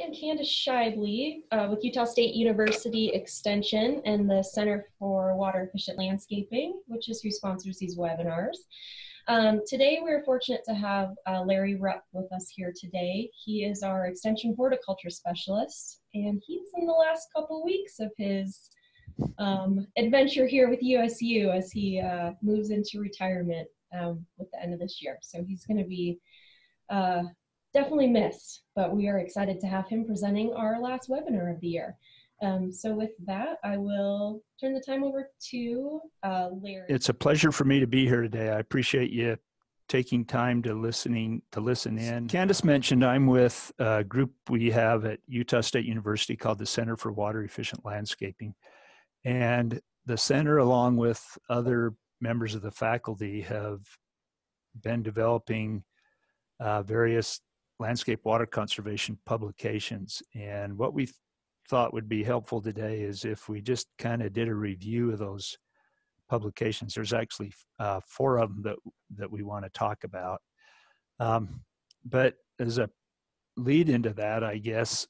am Candace Shively uh, with Utah State University Extension and the Center for Water Efficient Landscaping, which is who sponsors these webinars. Um, today, we're fortunate to have uh, Larry Rupp with us here today. He is our Extension Horticulture Specialist, and he's in the last couple weeks of his um, adventure here with USU as he uh, moves into retirement um, with the end of this year. So he's going to be uh, definitely missed, but we are excited to have him presenting our last webinar of the year. Um, so with that, I will turn the time over to uh, Larry. It's a pleasure for me to be here today. I appreciate you taking time to listening to listen in. Candace mentioned I'm with a group we have at Utah State University called the Center for Water Efficient Landscaping. And the center, along with other members of the faculty, have been developing uh, various landscape water conservation publications. And what we thought would be helpful today is if we just kind of did a review of those publications. There's actually uh, four of them that that we want to talk about. Um, but as a lead into that, I guess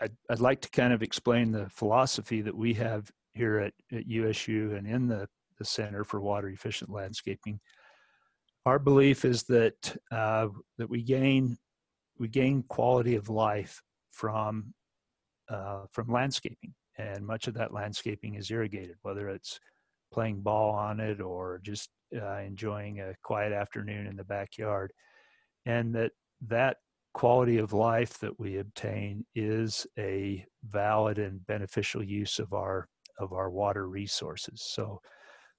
I'd, I'd, like to kind of explain the philosophy that we have here at, at USU and in the, the Center for Water Efficient Landscaping. Our belief is that uh, that we gain we gain quality of life from uh, from landscaping, and much of that landscaping is irrigated, whether it's playing ball on it or just uh, enjoying a quiet afternoon in the backyard, and that that quality of life that we obtain is a valid and beneficial use of our of our water resources. So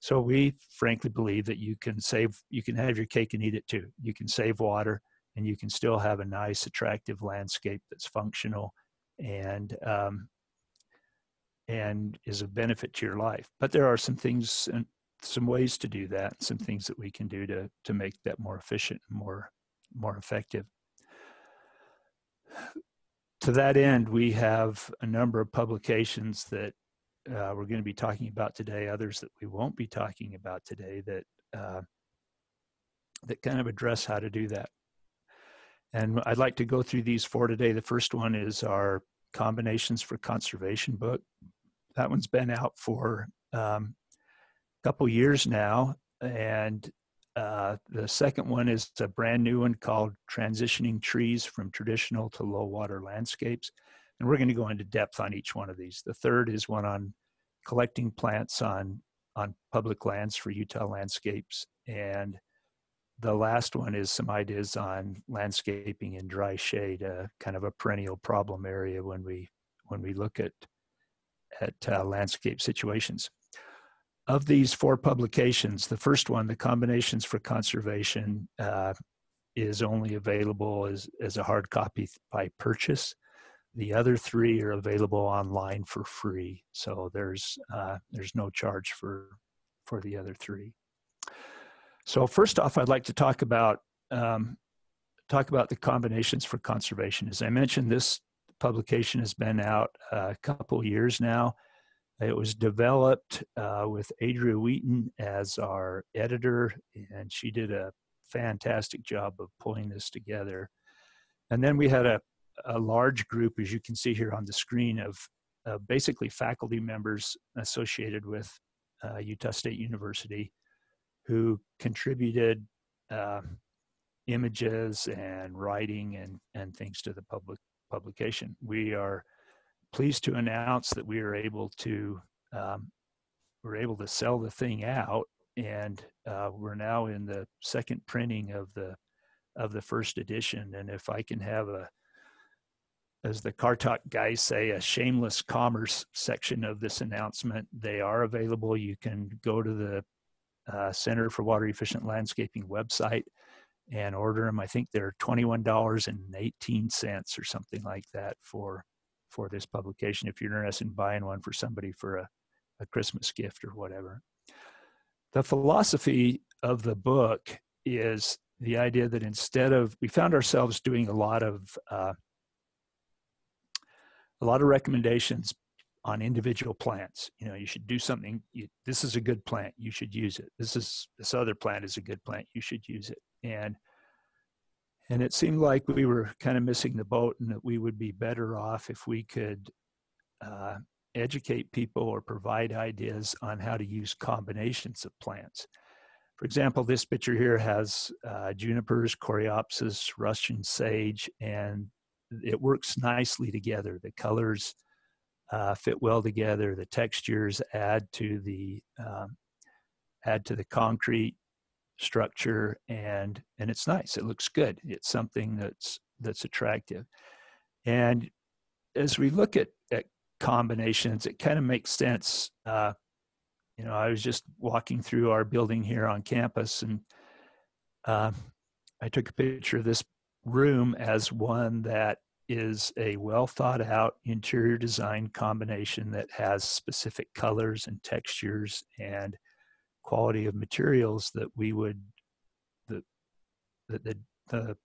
so we frankly believe that you can save you can have your cake and eat it too. You can save water and you can still have a nice, attractive landscape that's functional and um, and is a benefit to your life. But there are some things and some ways to do that, some things that we can do to to make that more efficient more more effective. To that end, we have a number of publications that uh, we're going to be talking about today, others that we won't be talking about today that uh, that kind of address how to do that. And I'd like to go through these four today. The first one is our Combinations for Conservation book. That one's been out for um, a couple years now. And uh, the second one is a brand new one called Transitioning Trees from Traditional to Low Water Landscapes. And we're going to go into depth on each one of these. The third is one on collecting plants on, on public lands for Utah landscapes. And the last one is some ideas on landscaping in dry shade, uh, kind of a perennial problem area when we when we look at at uh, landscape situations. Of these four publications, the first one, the combinations for conservation, uh, is only available as as a hard copy by purchase. The other three are available online for free, so there's uh, there's no charge for for the other three. So first off, I'd like to talk about um, talk about the combinations for conservation. As I mentioned, this publication has been out a couple years now. It was developed uh, with Adria Wheaton as our editor, and she did a fantastic job of pulling this together. And then we had a, a large group, as you can see here on the screen, of uh, basically faculty members associated with uh, Utah State University who contributed uh, images and writing and, and things to the public publication. We are pleased to announce that we are able to um, we're able to sell the thing out, and uh, we're now in the second printing of the of the first edition. And if I can have a as the car talk guys say, a shameless commerce section of this announcement. They are available. You can go to the uh, Center for Water Efficient Landscaping website and order them. I think they're $21.18 or something like that for for this publication if you're interested in buying one for somebody for a, a Christmas gift or whatever. The philosophy of the book is the idea that instead of we found ourselves doing a lot of uh, a lot of recommendations on individual plants. You know, you should do something. You, this is a good plant. You should use it. This is this other plant is a good plant. You should use it. And And it seemed like we were kind of missing the boat and that we would be better off if we could uh, educate people or provide ideas on how to use combinations of plants. For example, this picture here has uh, junipers, coreopsis, Russian sage, and it works nicely together. The colors uh, fit well together. The textures add to the um, add to the concrete structure, and and it's nice. It looks good. It's something that's that's attractive. And as we look at at combinations, it kind of makes sense. Uh, you know, I was just walking through our building here on campus, and uh, I took a picture of this room as one that is a well thought out interior design combination that has specific colors and textures and quality of materials that we would that that the, the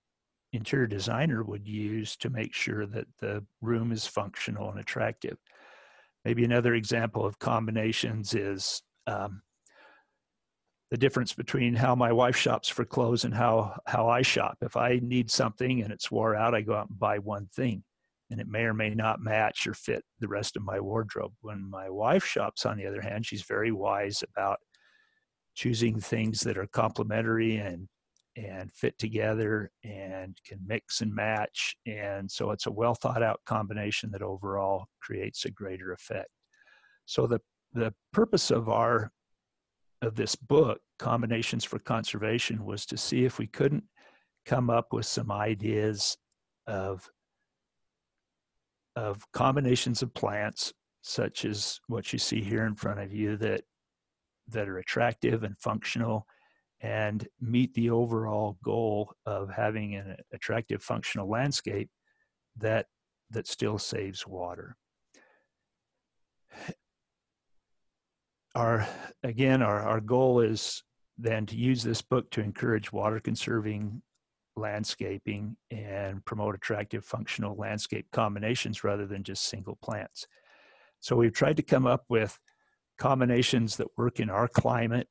interior designer would use to make sure that the room is functional and attractive. Maybe another example of combinations is um, the difference between how my wife shops for clothes and how how I shop. If I need something and it's wore out, I go out and buy one thing, and it may or may not match or fit the rest of my wardrobe. When my wife shops, on the other hand, she's very wise about choosing things that are complementary and and fit together and can mix and match. And so it's a well thought out combination that overall creates a greater effect. So the the purpose of our of this book, Combinations for Conservation, was to see if we couldn't come up with some ideas of of combinations of plants such as what you see here in front of you that that are attractive and functional and meet the overall goal of having an attractive functional landscape that that still saves water our again our, our goal is then to use this book to encourage water conserving landscaping and promote attractive functional landscape combinations rather than just single plants so we've tried to come up with combinations that work in our climate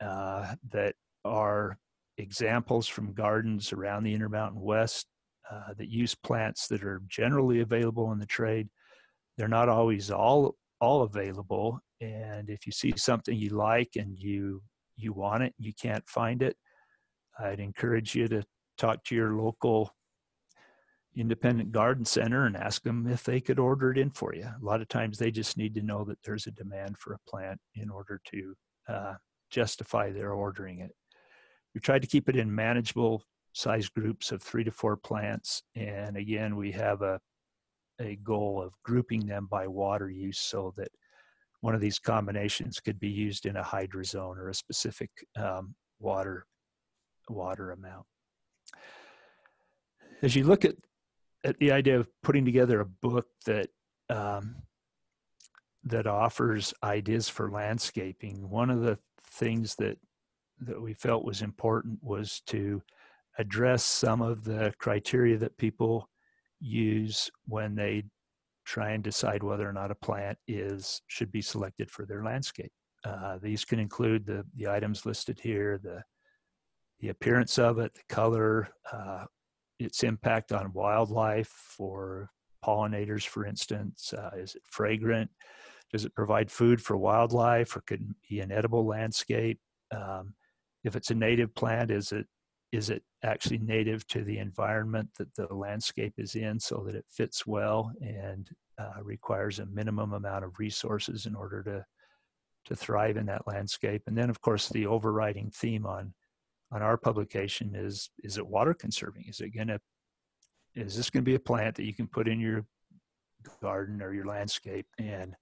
uh, that are examples from gardens around the Intermountain West uh, that use plants that are generally available in the trade. They're not always all all available, and if you see something you like and you you want it, you can't find it, I'd encourage you to talk to your local independent garden center and ask them if they could order it in for you. A lot of times they just need to know that there's a demand for a plant in order to uh, justify their ordering it. We tried to keep it in manageable size groups of three to four plants. And again, we have a, a goal of grouping them by water use so that one of these combinations could be used in a hydrozone or a specific um, water water amount. As you look at, at the idea of putting together a book that um, that offers ideas for landscaping, one of the things that that we felt was important was to address some of the criteria that people use when they try and decide whether or not a plant is should be selected for their landscape. Uh, these can include the the items listed here, the the appearance of it, the color, uh, its impact on wildlife or pollinators, for instance. Uh, is it fragrant? Does it provide food for wildlife, or could it be an edible landscape? Um, if it's a native plant, is it is it actually native to the environment that the landscape is in so that it fits well and uh, requires a minimum amount of resources in order to to thrive in that landscape and then of course the overriding theme on on our publication is is it water conserving is it going to is this going to be a plant that you can put in your garden or your landscape and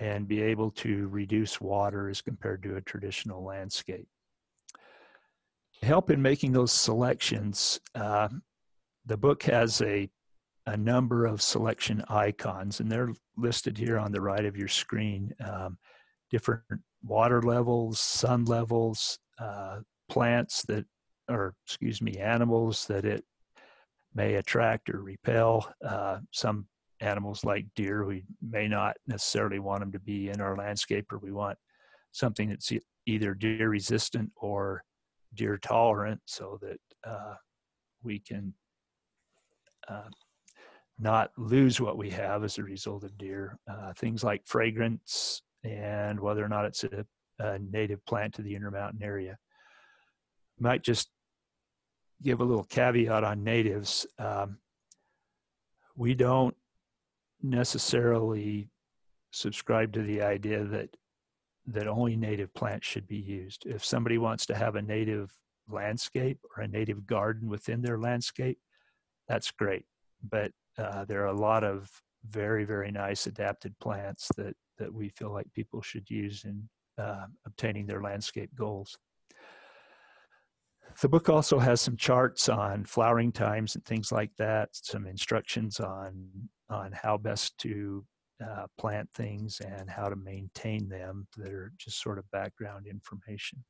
and be able to reduce water as compared to a traditional landscape. Help in making those selections, uh, the book has a, a number of selection icons, and they're listed here on the right of your screen. Um, different water levels, sun levels, uh, plants that, or excuse me, animals that it may attract or repel. Uh, some animals like deer, we may not necessarily want them to be in our landscape, or we want something that's either deer resistant or deer tolerant, so that uh, we can uh, not lose what we have as a result of deer. Uh, things like fragrance and whether or not it's a, a, native plant to the Intermountain area. Might just give a little caveat on natives. Um, we don't necessarily subscribe to the idea that that only native plants should be used. If somebody wants to have a native landscape or a native garden within their landscape, that's great. But uh, there are a lot of very, very nice adapted plants that, that we feel like people should use in uh, obtaining their landscape goals. The book also has some charts on flowering times and things like that, some instructions on, on how best to uh, plant things and how to maintain them that are just sort of background information.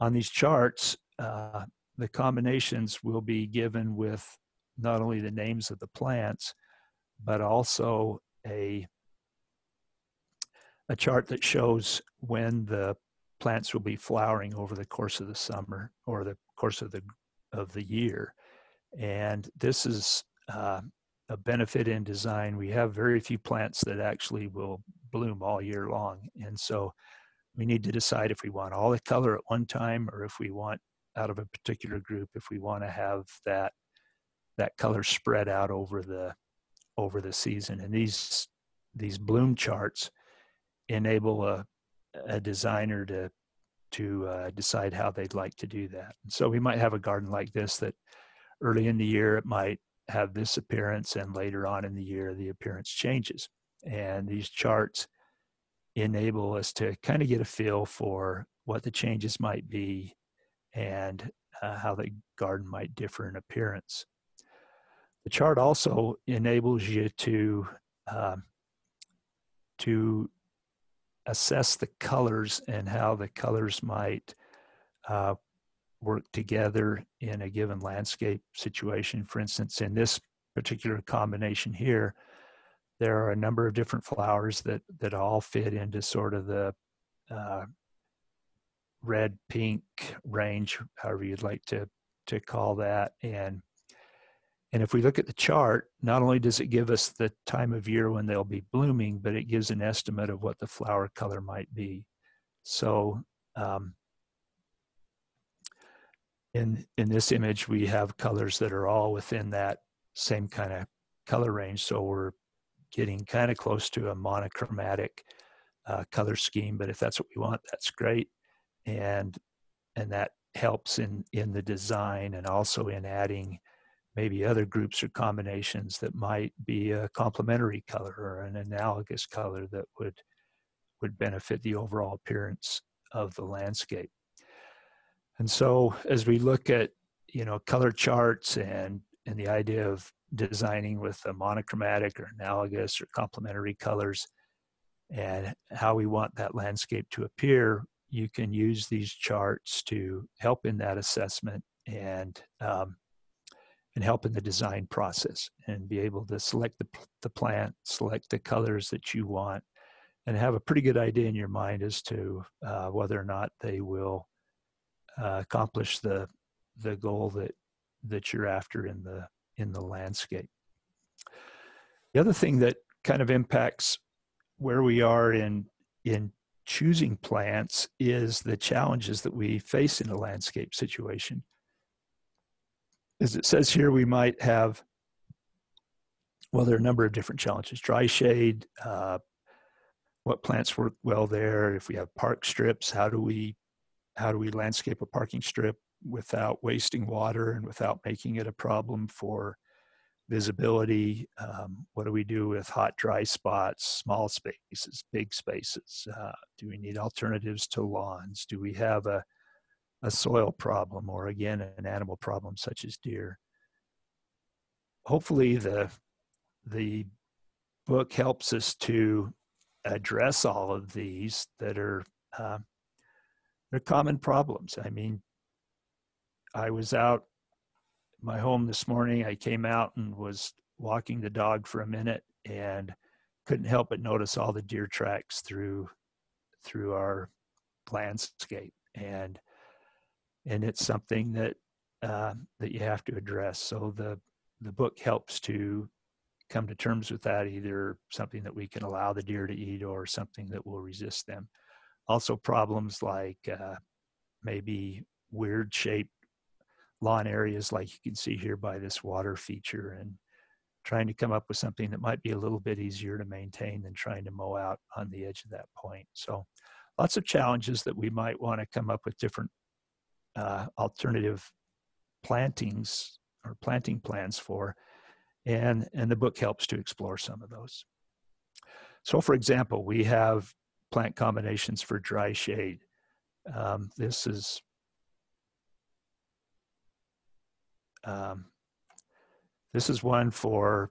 On these charts, uh, the combinations will be given with not only the names of the plants, but also a, a chart that shows when the plants will be flowering over the course of the summer or the course of the of the year. And this is uh, a benefit in design. We have very few plants that actually will bloom all year long. And so we need to decide if we want all the color at one time or if we want out of a particular group, if we want to have that that color spread out over the over the season. And these these bloom charts enable a, a designer to to uh, decide how they'd like to do that. So we might have a garden like this that early in the year it might have this appearance and later on in the year the appearance changes. And these charts enable us to kind of get a feel for what the changes might be and uh, how the garden might differ in appearance. The chart also enables you to um, to assess the colors and how the colors might uh, work together in a given landscape situation. For instance, in this particular combination here, there are a number of different flowers that, that all fit into sort of the uh, red pink range, however you'd like to, to call that. And, and if we look at the chart, not only does it give us the time of year when they'll be blooming, but it gives an estimate of what the flower color might be. So um, in in this image we have colors that are all within that same kind of color range. So we're getting kind of close to a monochromatic uh, color scheme but if that's what we want that's great. And and that helps in in the design and also in adding maybe other groups or combinations that might be a complementary color or an analogous color that would would benefit the overall appearance of the landscape and so as we look at, you know, color charts and, and the idea of designing with a monochromatic or analogous or complementary colors and how we want that landscape to appear, you can use these charts to help in that assessment and um, and help in the design process and be able to select the, the plant, select the colors that you want, and have a pretty good idea in your mind as to uh, whether or not they will uh, accomplish the the goal that that you're after in the in the landscape. The other thing that kind of impacts where we are in in choosing plants is the challenges that we face in a landscape situation. As it says here, we might have well, there are a number of different challenges: dry shade, uh, what plants work well there. If we have park strips, how do we how do we landscape a parking strip without wasting water and without making it a problem for visibility? Um, what do we do with hot, dry spots, small spaces, big spaces? Uh, do we need alternatives to lawns? Do we have a, a soil problem or again, an animal problem such as deer? Hopefully the, the book helps us to address all of these that are uh, they're common problems. I mean, I was out my home this morning. I came out and was walking the dog for a minute and couldn't help but notice all the deer tracks through through our landscape and and it's something that uh, that you have to address. So the the book helps to come to terms with that, either something that we can allow the deer to eat or something that will resist them. Also, problems like uh, maybe weird shaped lawn areas, like you can see here by this water feature, and trying to come up with something that might be a little bit easier to maintain than trying to mow out on the edge of that point. So, lots of challenges that we might want to come up with different uh, alternative plantings or planting plans for and and the book helps to explore some of those so for example we have plant combinations for dry shade um, this is um, this is one for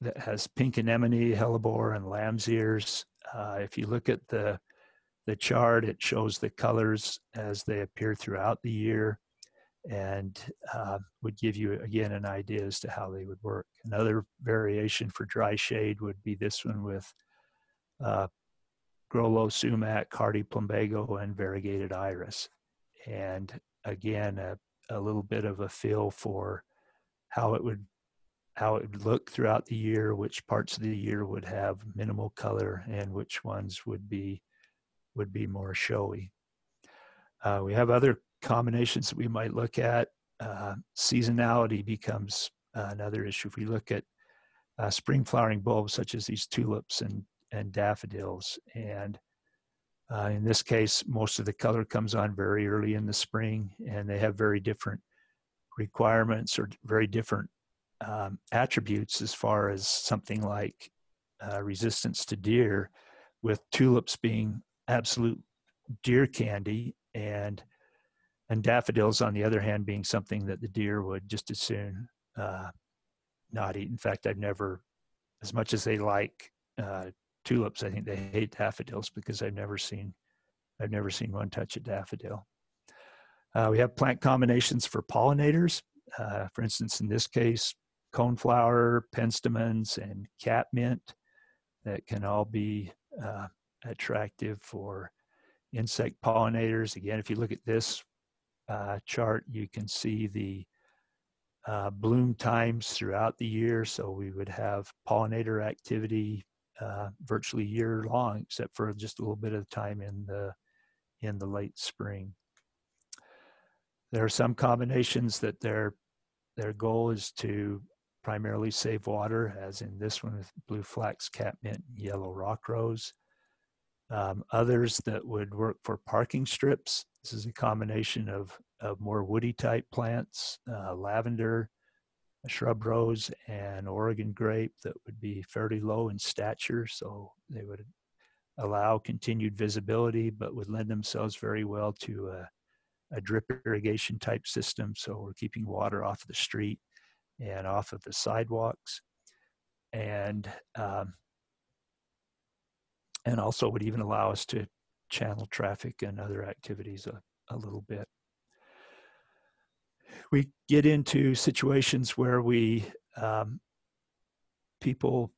that has pink anemone, hellebore, and lamb's ears. Uh, if you look at the the chart, it shows the colors as they appear throughout the year and uh, would give you again an idea as to how they would work. Another variation for dry shade would be this one with uh, Gro-Low sumac, hardy plumbago, and variegated iris. And again, a, a little bit of a feel for how it would how it would look throughout the year, which parts of the year would have minimal color, and which ones would be would be more showy. Uh, we have other combinations that we might look at. Uh, seasonality becomes another issue. If we look at uh, spring flowering bulbs such as these tulips and, and daffodils, and uh, in this case, most of the color comes on very early in the spring, and they have very different requirements or very different um, attributes as far as something like uh, resistance to deer, with tulips being absolute deer candy and and daffodils, on the other hand, being something that the deer would just as soon uh, not eat. In fact, I've never, as much as they like uh, tulips, I think they hate daffodils because I've never seen, I've never seen one touch a daffodil. Uh, we have plant combinations for pollinators. Uh, for instance, in this case, coneflower, penstemons, and catmint that can all be uh, attractive for insect pollinators. Again, if you look at this uh, chart, you can see the uh, bloom times throughout the year. So we would have pollinator activity uh, virtually year long, except for just a little bit of time in the in the late spring. There are some combinations that their their goal is to primarily save water, as in this one with blue flax, catmint, yellow rock rose. Um, others that would work for parking strips. This is a combination of, of more woody type plants, uh, lavender, shrub rose, and Oregon grape that would be fairly low in stature. So they would allow continued visibility, but would lend themselves very well to a, a drip irrigation type system. So we're keeping water off of the street and off of the sidewalks. And um, and also would even allow us to channel traffic and other activities a, a little bit. We get into situations where we um, people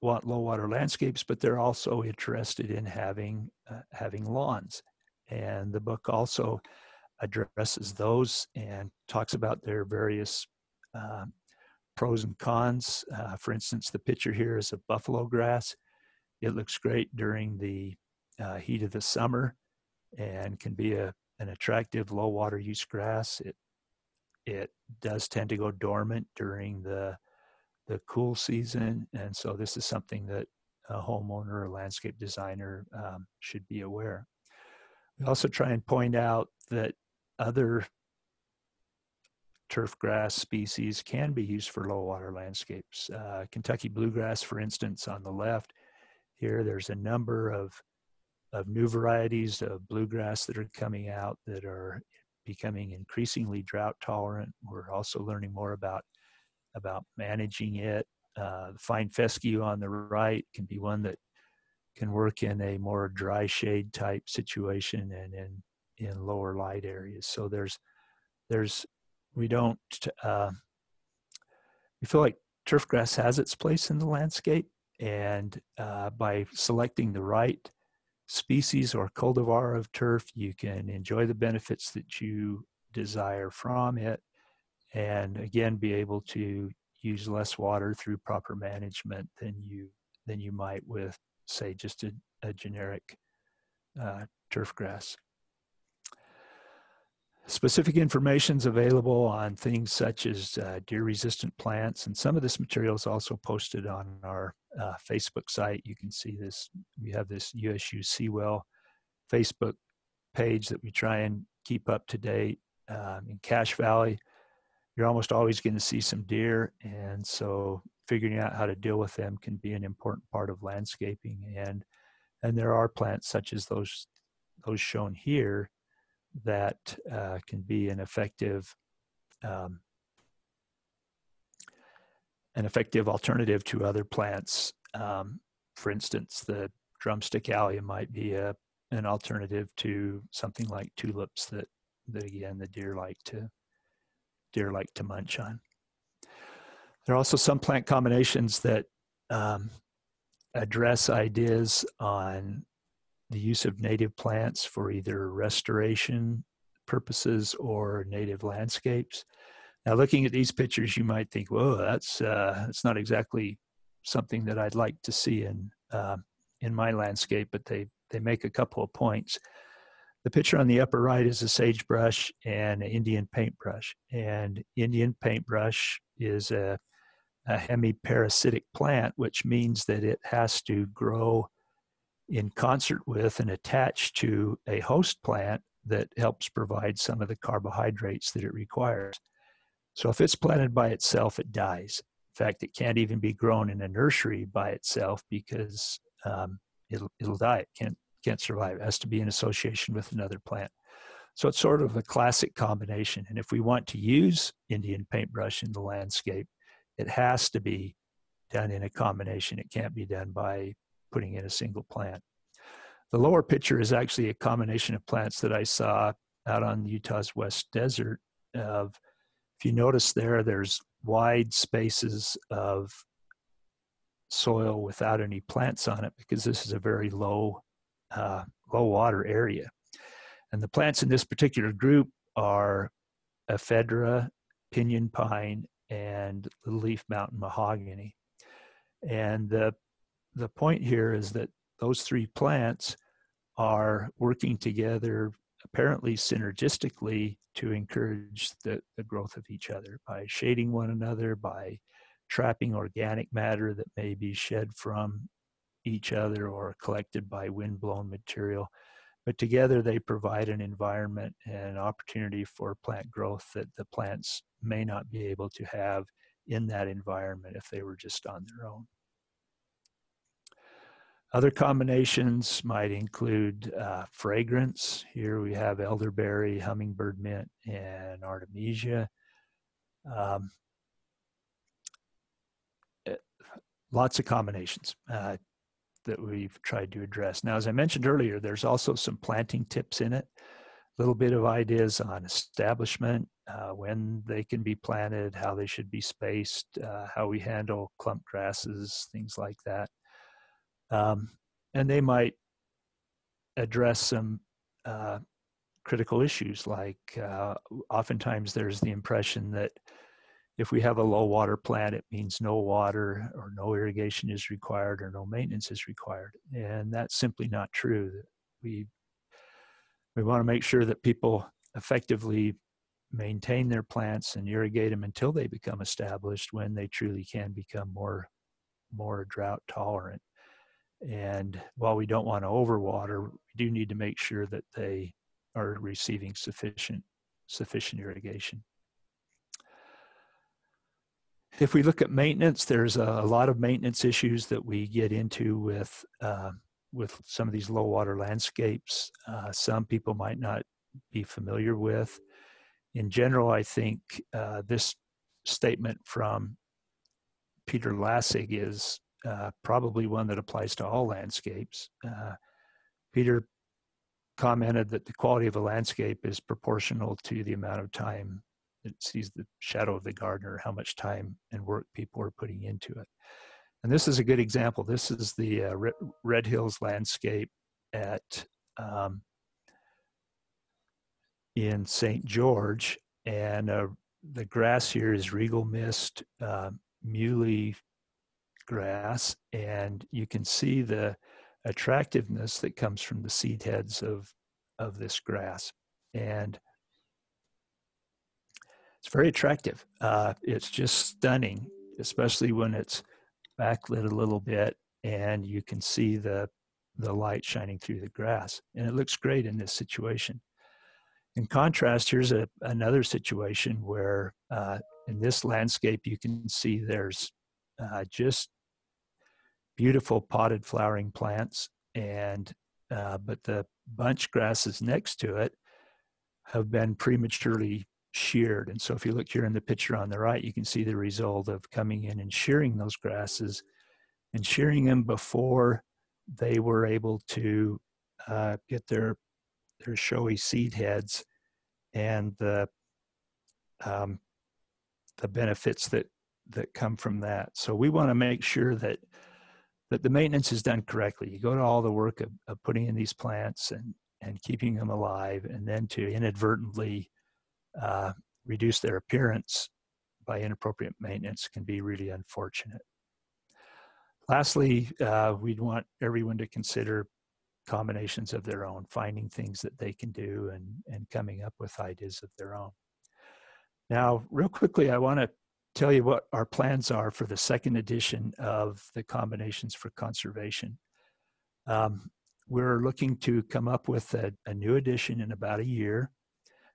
want low water landscapes, but they're also interested in having uh, having lawns. And the book also addresses those and talks about their various uh, pros and cons. Uh, for instance, the picture here is a buffalo grass. It looks great during the uh, heat of the summer and can be a, an attractive low water use grass. It, it does tend to go dormant during the, the cool season. And so this is something that a homeowner or landscape designer um, should be aware. We also try and point out that other turf grass species can be used for low water landscapes. Uh, Kentucky bluegrass, for instance, on the left, here. There's a number of of new varieties of bluegrass that are coming out that are becoming increasingly drought tolerant. We're also learning more about about managing it. Uh, fine fescue on the right can be one that can work in a more dry shade type situation and in in lower light areas. So there's there's we don't uh, we feel like turf grass has its place in the landscape and uh, by selecting the right species or cultivar of turf, you can enjoy the benefits that you desire from it, and again be able to use less water through proper management than you than you might with say just a, a generic uh, turf grass. Specific information is available on things such as uh, deer resistant plants, and some of this material is also posted on our uh, Facebook site. You can see this. We have this USU CWEL Facebook page that we try and keep up to date. Um, in Cache Valley, you're almost always going to see some deer, and so figuring out how to deal with them can be an important part of landscaping. And and there are plants such as those those shown here that uh, can be an effective um, an effective alternative to other plants. Um, for instance, the drumstick allium might be a an alternative to something like tulips that that again the deer like to deer like to munch on. There are also some plant combinations that um, address ideas on the use of native plants for either restoration purposes or native landscapes. Now, looking at these pictures, you might think, "Whoa, that's uh, that's not exactly something that I'd like to see in uh, in my landscape." But they they make a couple of points. The picture on the upper right is a sagebrush and an Indian paintbrush, and Indian paintbrush is a, a hemiparasitic plant, which means that it has to grow in concert with and attached to a host plant that helps provide some of the carbohydrates that it requires. So if it's planted by itself, it dies. In fact, it can't even be grown in a nursery by itself because um, it'll it'll die. It can't can't survive. It has to be in association with another plant. So it's sort of a classic combination. And if we want to use Indian paintbrush in the landscape, it has to be done in a combination. It can't be done by putting in a single plant. The lower picture is actually a combination of plants that I saw out on Utah's West Desert. Of, if you notice there, there's wide spaces of soil without any plants on it because this is a very low, uh, low water area. And the plants in this particular group are ephedra, pinyon pine, and leaf mountain mahogany. And the the point here is that those three plants are working together apparently synergistically to encourage the, the growth of each other by shading one another, by trapping organic matter that may be shed from each other or collected by wind-blown material. But together they provide an environment and opportunity for plant growth that the plants may not be able to have in that environment if they were just on their own. Other combinations might include uh, fragrance. Here we have elderberry, hummingbird mint, and artemisia. Um, eh, lots of combinations uh, that we've tried to address. Now, as I mentioned earlier, there's also some planting tips in it. A little bit of ideas on establishment, uh, when they can be planted, how they should be spaced, uh, how we handle clump grasses, things like that. Um, and they might address some uh, critical issues like uh, oftentimes there's the impression that if we have a low water plant it means no water or no irrigation is required or no maintenance is required. And that's simply not true. We we want to make sure that people effectively maintain their plants and irrigate them until they become established when they truly can become more more drought tolerant and while we don't want to overwater, we do need to make sure that they are receiving sufficient sufficient irrigation. If we look at maintenance, there's a, lot of maintenance issues that we get into with uh, with some of these low water landscapes. Uh, some people might not be familiar with. In general, I think uh, this statement from Peter Lassig is uh, probably one that applies to all landscapes. Uh, Peter commented that the quality of a landscape is proportional to the amount of time it sees the shadow of the gardener, how much time and work people are putting into it. And this is a good example. This is the uh, Red Hills landscape at um, in St. George, and uh, the grass here is regal mist uh, muhly grass, and you can see the attractiveness that comes from the seed heads of of this grass, and it's very attractive. Uh, it's just stunning, especially when it's backlit a little bit and you can see the the light shining through the grass, and it looks great in this situation. In contrast, here's a, another situation where uh, in this landscape you can see there's uh, just beautiful potted flowering plants, and uh, but the bunch grasses next to it have been prematurely sheared. And so if you look here in the picture on the right, you can see the result of coming in and shearing those grasses and shearing them before they were able to uh, get their their showy seed heads and the um, the benefits that that come from that. So we want to make sure that that the maintenance is done correctly. You go to all the work of, of putting in these plants and and keeping them alive, and then to inadvertently uh, reduce their appearance by inappropriate maintenance can be really unfortunate. Lastly, uh, we'd want everyone to consider combinations of their own, finding things that they can do and, and coming up with ideas of their own. Now, real quickly, I want to tell you what our plans are for the second edition of the combinations for conservation. Um, we're looking to come up with a, a, new edition in about a year.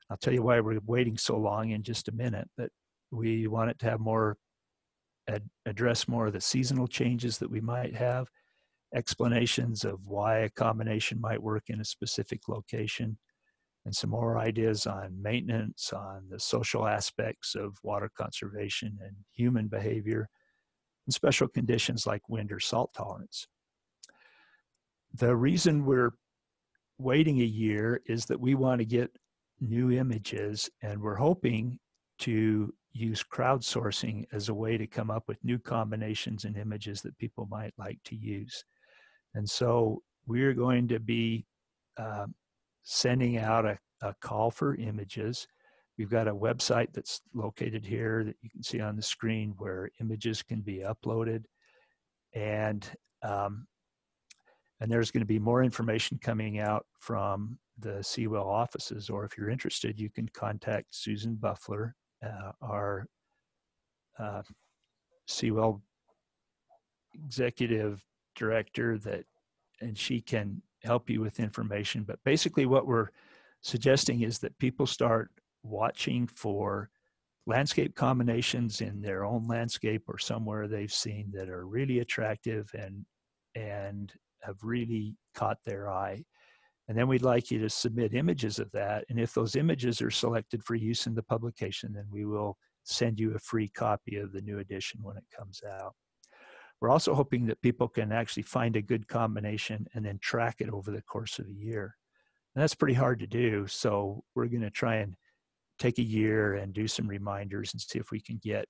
I'll tell you why we're waiting so long in just a minute, but we want it to have more ad- address more of the seasonal changes that we might have, explanations of why a combination might work in a specific location, and some more ideas on maintenance, on the social aspects of water conservation and human behavior, and special conditions like wind or salt tolerance. The reason we're waiting a year is that we want to get new images and we're hoping to use crowdsourcing as a way to come up with new combinations and images that people might like to use. And so we're going to be uh, sending out a, a call for images. We've got a website that's located here that you can see on the screen where images can be uploaded. And um, and there's going to be more information coming out from the CWEL offices, or if you're interested, you can contact Susan Buffler uh, our uh, CWEL executive director that and she can help you with information but basically what we're suggesting is that people start watching for landscape combinations in their own landscape or somewhere they've seen that are really attractive and and have really caught their eye and then we'd like you to submit images of that. And if those images are selected for use in the publication, then we will send you a free copy of the new edition when it comes out. We're also hoping that people can actually find a good combination and then track it over the course of a year. And that's pretty hard to do. So we're going to try and take a year and do some reminders and see if we can get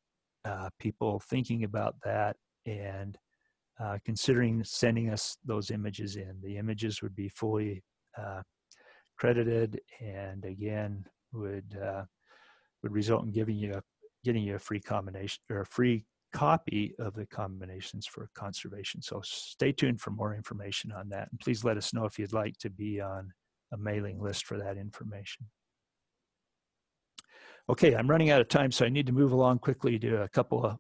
uh, people thinking about that and uh, considering sending us those images in. The images would be fully uh, credited, and again would uh, would result in giving you a, getting you a free combination or a free copy of the combinations for conservation. So stay tuned for more information on that, and please let us know if you'd like to be on a mailing list for that information. Okay, I'm running out of time, so I need to move along quickly to a couple of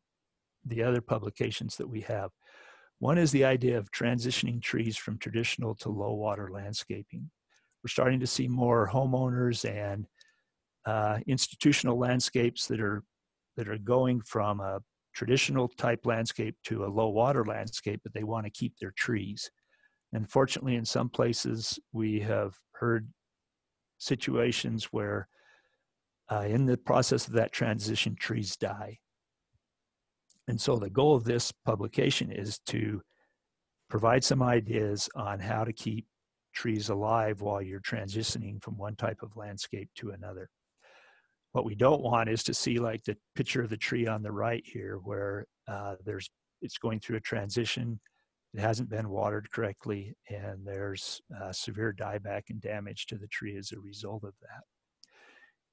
the other publications that we have. One is the idea of transitioning trees from traditional to low water landscaping. We're starting to see more homeowners and uh, institutional landscapes that are that are going from a traditional type landscape to a low water landscape, but they want to keep their trees. And fortunately, in some places, we have heard situations where, uh, in the process of that transition, trees die. And so the goal of this publication is to provide some ideas on how to keep trees alive while you're transitioning from one type of landscape to another. What we don't want is to see like the picture of the tree on the right here where uh, there's it's going through a transition, it hasn't been watered correctly, and there's uh, severe dieback and damage to the tree as a result of that.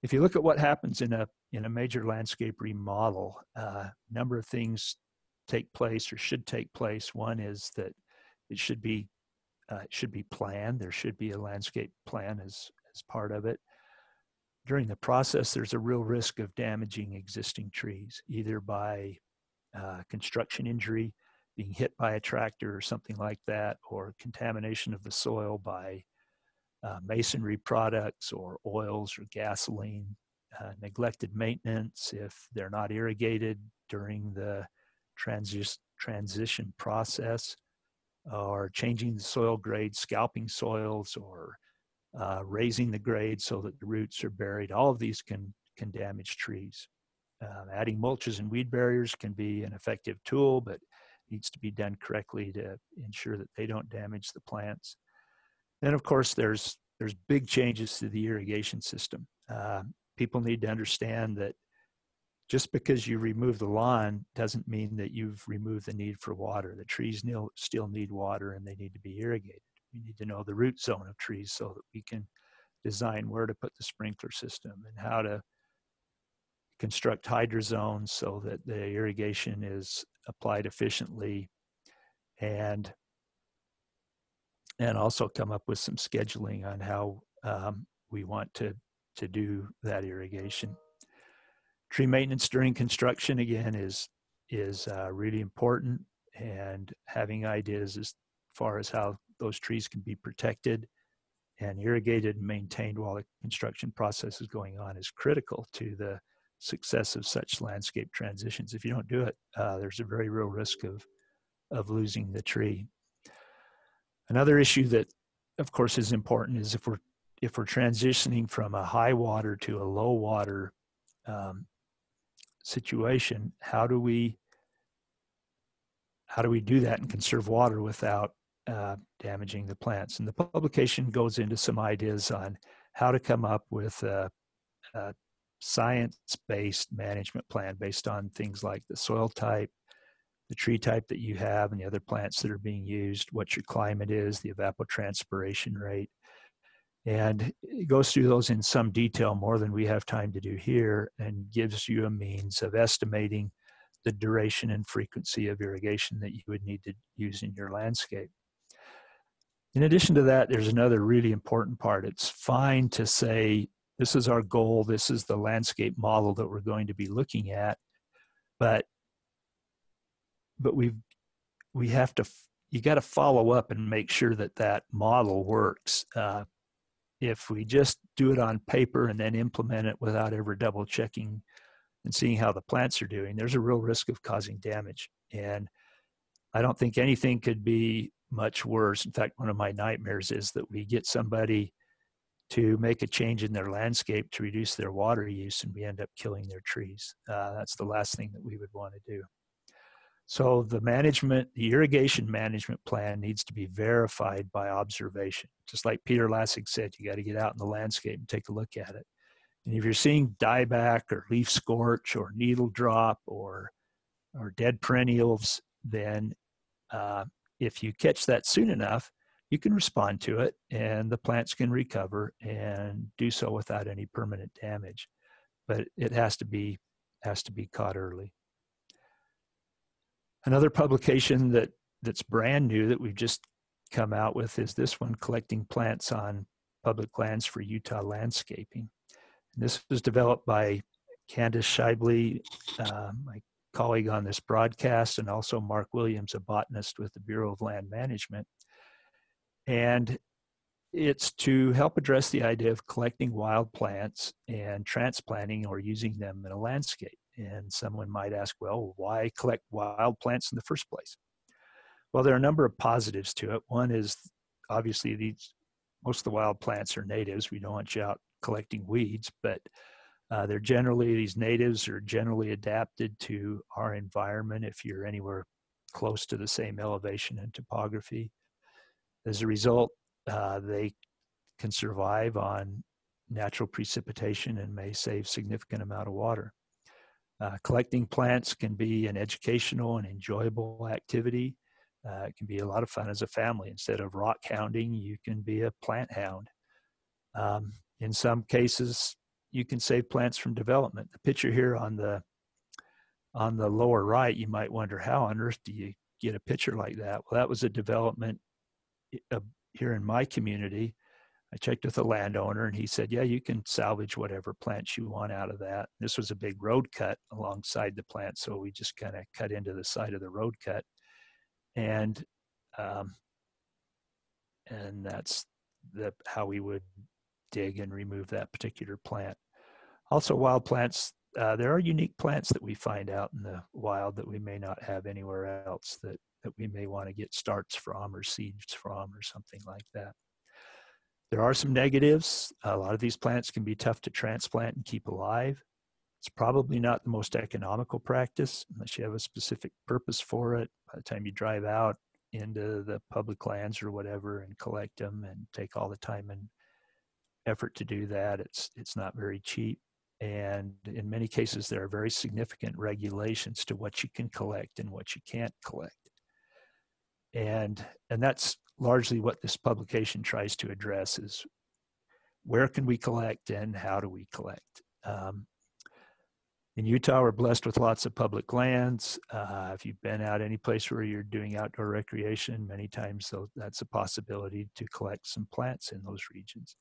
if you look at what happens in a in a major landscape remodel, a uh, number of things take place or should take place. One is that it should be uh, should be planned. There should be a landscape plan as as part of it. During the process, there's a real risk of damaging existing trees, either by uh, construction injury, being hit by a tractor or something like that, or contamination of the soil by uh, masonry products or oils or gasoline, uh, neglected maintenance if they're not irrigated during the transi- transition process, or changing the soil grade, scalping soils, or uh, raising the grade so that the roots are buried. All of these can, can damage trees. Uh, adding mulches and weed barriers can be an effective tool, but needs to be done correctly to ensure that they don't damage the plants. Then, of course, there's there's big changes to the irrigation system. Uh, people need to understand that just because you remove the lawn doesn't mean that you've removed the need for water. The trees still need water and they need to be irrigated. We need to know the root zone of trees so that we can design where to put the sprinkler system and how to construct hydrozones so that the irrigation is applied efficiently and and also come up with some scheduling on how um, we want to to do that irrigation. Tree maintenance during construction again is is uh, really important, and having ideas as far as how those trees can be protected and irrigated and maintained while the construction process is going on is critical to the success of such landscape transitions. If you don't do it, uh, there's a very real risk of of losing the tree. Another issue that, of course, is important is if we're if we're transitioning from a high water to a low water um, situation, how do we how do we do that and conserve water without uh, damaging the plants? And the publication goes into some ideas on how to come up with a, a science-based management plan based on things like the soil type, the tree type that you have and the other plants that are being used, what your climate is, the evapotranspiration rate. And it goes through those in some detail more than we have time to do here and gives you a means of estimating the duration and frequency of irrigation that you would need to use in your landscape. In addition to that, there's another really important part. It's fine to say, this is our goal, this is the landscape model that we're going to be looking at, but but we've we have to you got to follow up and make sure that that model works. Uh, if we just do it on paper and then implement it without ever double checking and seeing how the plants are doing, there's a real risk of causing damage. And I don't think anything could be much worse. In fact, one of my nightmares is that we get somebody to make a change in their landscape to reduce their water use and we end up killing their trees. Uh, that's the last thing that we would want to do. So the management, the irrigation management plan needs to be verified by observation. Just like Peter Lasig said, you got to get out in the landscape and take a look at it. And if you're seeing dieback or leaf scorch or needle drop or or dead perennials, then uh, if you catch that soon enough, you can respond to it and the plants can recover and do so without any permanent damage. But it has to be has to be caught early. Another publication that that's brand new that we've just come out with is this one, collecting plants on public lands for Utah landscaping. And this was developed by Candace Schaible, uh, colleague on this broadcast, and also Mark Williams, a botanist with the Bureau of Land Management. And it's to help address the idea of collecting wild plants and transplanting or using them in a landscape. And someone might ask, well, why collect wild plants in the first place? Well, there are a number of positives to it. One is obviously these most of the wild plants are natives. We don't want you out collecting weeds, but uh, they're generally these natives are generally adapted to our environment if you're anywhere close to the same elevation and topography. As a result, uh, they can survive on natural precipitation and may save significant amount of water. Uh, collecting plants can be an educational and enjoyable activity. Uh, it can be a lot of fun as a family. Instead of rock hounding, you can be a plant hound. Um, in some cases, you can save plants from development. The picture here on the on the lower right, you might wonder how on earth do you get a picture like that? Well, that was a development uh, here in my community. I checked with the landowner and he said, yeah, you can salvage whatever plants you want out of that. This was a big road cut alongside the plant. So we just kind of cut into the side of the road cut. And, um, and that's the, how we would dig and remove that particular plant. Also wild plants, uh, there are unique plants that we find out in the wild that we may not have anywhere else that, that we may want to get starts from or seeds from or something like that. There are some negatives. A lot of these plants can be tough to transplant and keep alive. It's probably not the most economical practice unless you have a specific purpose for it. By the time you drive out into the public lands or whatever and collect them and take all the time and effort to do that, it's it's not very cheap and in many cases there are very significant regulations to what you can collect and what you can't collect. And and that's largely what this publication tries to address is where can we collect and how do we collect? Um, in utah we're blessed with lots of public lands. Uh, if you've been out any place where you're doing outdoor recreation many times that's a possibility to collect some plants in those regions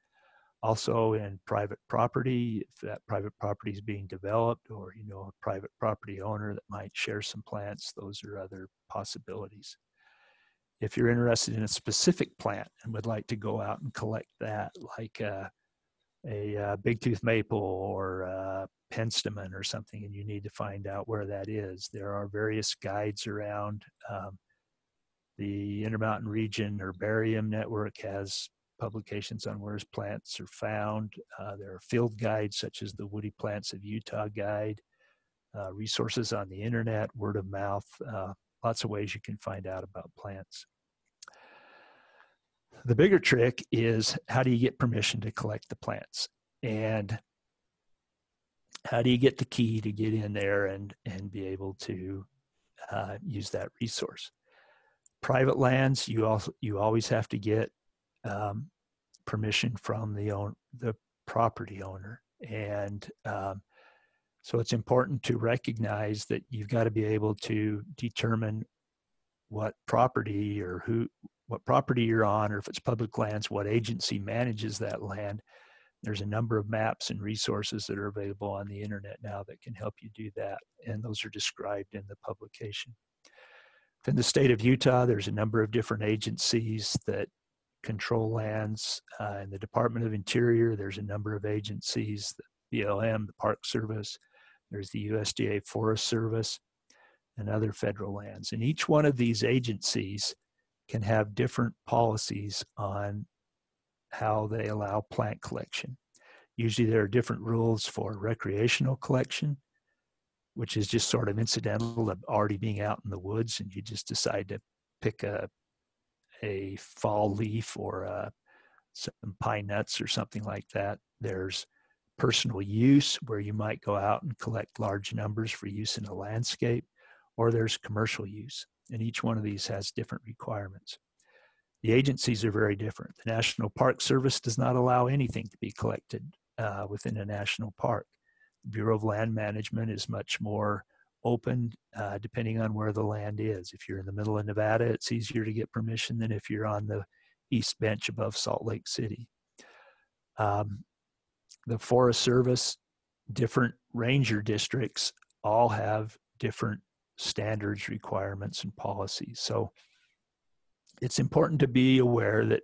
also in private property if that private property is being developed or you know a private property owner that might share some plants those are other possibilities. If you're interested in a specific plant and would like to go out and collect that like uh, a, a, big tooth maple or a penstemon or something and you need to find out where that is there are various guides around um, the intermountain region herbarium network has publications on where plants are found. Uh, there are field guides such as the Woody Plants of Utah guide, uh, resources on the internet, word of mouth, uh, lots of ways you can find out about plants. The bigger trick is how do you get permission to collect the plants? And how do you get the key to get in there and, and be able to uh, use that resource? Private lands, you also you always have to get um, permission from the own the property owner. And um, so it's important to recognize that you've got to be able to determine what property or who what property you're on or if it's public lands what agency manages that land. There's a number of maps and resources that are available on the internet now that can help you do that and those are described in the publication. In the state of utah there's a number of different agencies that control lands. Uh, in the Department of Interior, there's a number of agencies, the BLM, the Park Service, there's the USDA Forest Service, and other federal lands. And each one of these agencies can have different policies on how they allow plant collection. Usually there are different rules for recreational collection, which is just sort of incidental of already being out in the woods and you just decide to pick a a fall leaf or uh, some pine nuts or something like that. There's personal use where you might go out and collect large numbers for use in a landscape, or there's commercial use. And each one of these has different requirements. The agencies are very different. The National Park Service does not allow anything to be collected uh, within a national park. The Bureau of Land Management is much more open uh, depending on where the land is. If you're in the middle of Nevada, it's easier to get permission than if you're on the east bench above Salt Lake City. Um, the Forest Service, different ranger districts all have different standards, requirements, and policies. So it's important to be aware that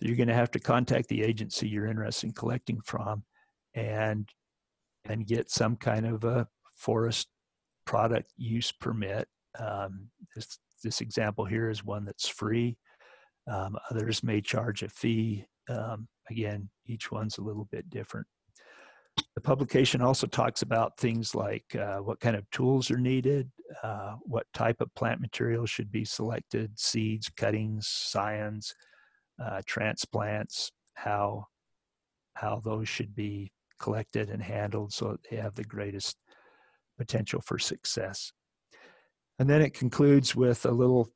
you're going to have to contact the agency you're interested in collecting from and and get some kind of a forest product use permit. Um, this, this example here is one that's free. Um, others may charge a fee. Um, again, each one's a little bit different. The publication also talks about things like uh, what kind of tools are needed, uh, what type of plant material should be selected, seeds, cuttings, scions, uh, transplants, how how those should be collected and handled so that they have the greatest potential for success. And then it concludes with a little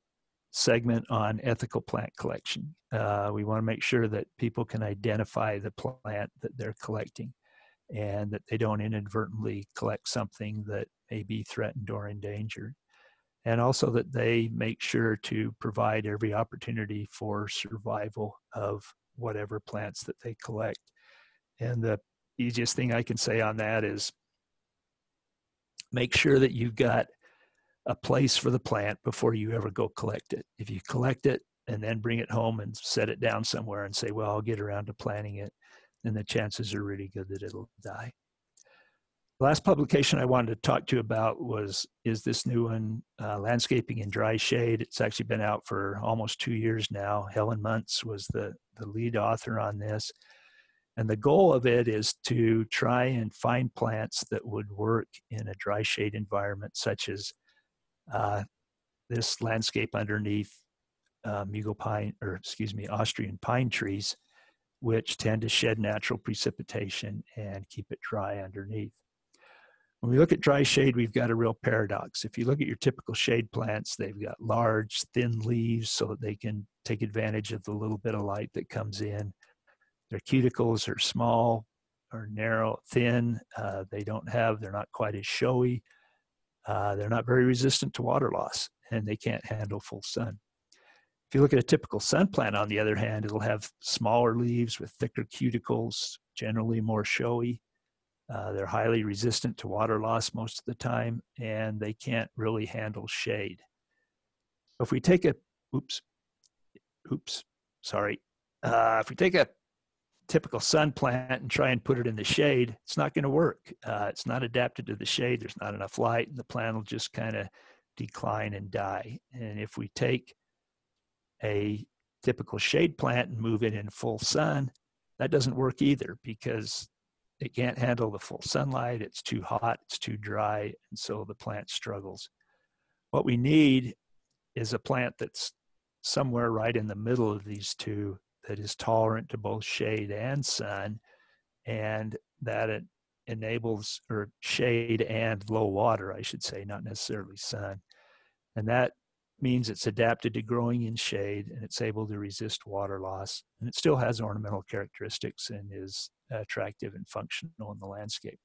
segment on ethical plant collection. Uh, we want to make sure that people can identify the plant that they're collecting. and that they don't inadvertently collect something that may be threatened or endangered. And also that they make sure to provide every opportunity for survival of whatever plants that they collect. And the easiest thing I can say on that is make sure that you've got a place for the plant before you ever go collect it. If you collect it and then bring it home and set it down somewhere and say, well, I'll get around to planting it, then the chances are really good that it'll die. The last publication I wanted to talk to you about was is this new one, uh, Landscaping in Dry Shade. It's actually been out for almost two years now. Helen Muntz was the, the lead author on this. And the goal of it is to try and find plants that would work in a dry shade environment, such as uh, this landscape underneath uh, Mugo pine, or excuse me, Austrian pine trees, which tend to shed natural precipitation and keep it dry underneath. When we look at dry shade, we've got a real paradox. If you look at your typical shade plants, they've got large, thin leaves so that they can take advantage of the little bit of light that comes in. Their cuticles are small or narrow, thin. Uh, they don't have, they're not quite as showy. Uh, they're not very resistant to water loss and they can't handle full sun. If you look at a typical sun plant, on the other hand, it'll have smaller leaves with thicker cuticles, generally more showy. Uh, they're highly resistant to water loss most of the time, and they can't really handle shade. If we take a, oops, oops, sorry. Uh, if we take a typical sun plant and try and put it in the shade, it's not going to work. Uh, it's not adapted to the shade. There's not enough light, and the plant will just kind of decline and die. And if we take a typical shade plant and move it in full sun, that doesn't work either because it can't handle the full sunlight. It's too hot, it's too dry, and so the plant struggles. What we need is a plant that's somewhere right in the middle of these two that is tolerant to both shade and sun and that it enables or shade and low water i should say not necessarily sun and that means it's adapted to growing in shade and it's able to resist water loss. And it still has ornamental characteristics and is attractive and functional in the landscape.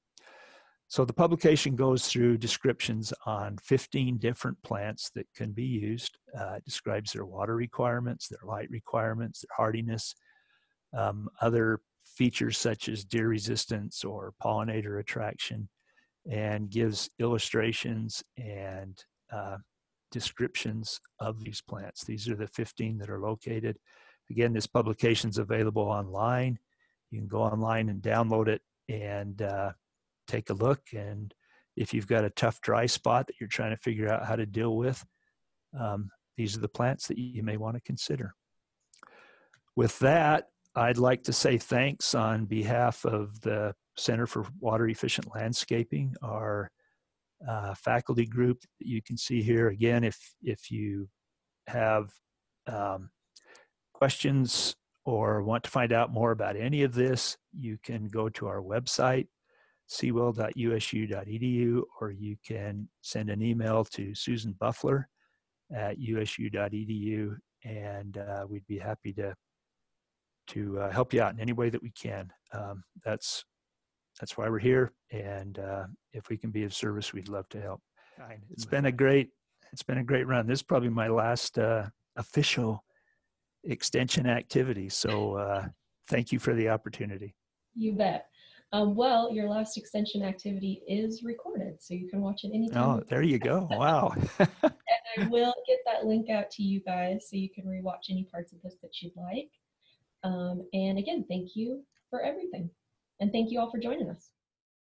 So the publication goes through descriptions on 15 different plants that can be used. Uh, describes their water requirements, their light requirements, their hardiness, um, other features such as deer resistance or pollinator attraction, and gives illustrations and uh, descriptions of these plants. These are the 15 that are located. Again, this publication is available online. You can go online and download it and uh, take a look. And if you've got a tough dry spot that you're trying to figure out how to deal with, um, these are the plants that you may want to consider. With that, I'd like to say thanks on behalf of the Center for Water Efficient Landscaping, our uh, faculty group that you can see here. Again, if, if you have um, questions or want to find out more about any of this, you can go to our website, cwel.usu.edu, or you can send an email to Susan Buffler at usu.edu, and uh, we'd be happy to to uh, help you out in any way that we can. Um, that's that's why we're here. And uh, if we can be of service, we'd love to help. It's been a great, it's been a great run. This is probably my last uh, official extension activity. So uh, thank you for the opportunity. You bet. Um, well, your last extension activity is recorded, so you can watch it anytime. Oh, there you go. Wow. and I will get that link out to you guys so you can rewatch any parts of this that you'd like. Um, and again, thank you for everything. And thank you all for joining us.